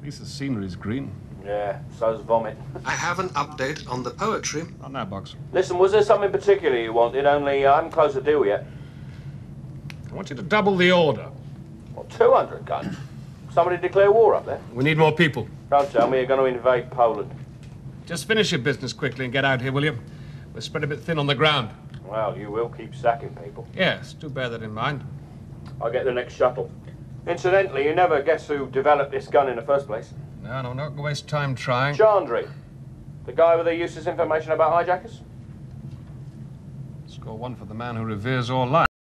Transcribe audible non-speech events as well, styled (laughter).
At least the scenery's green. Yeah, so's vomit. (laughs) I have an update on the poetry. On that box. Listen, was there something particular you wanted? Only uh, I haven't closed the deal yet. I want you to double the order. What, 200 guns? Somebody declare war up there? We need more people. Don't tell me you're going to invade Poland. Just finish your business quickly and get out here, will you? We're spread a bit thin on the ground. Well, you will keep sacking people. Yes, do bear that in mind. I'll get the next shuttle. Incidentally, you never guess who developed this gun in the first place? No, no, not waste time trying. Chandri. The guy with the useless information about hijackers? Score one for the man who reveres all life.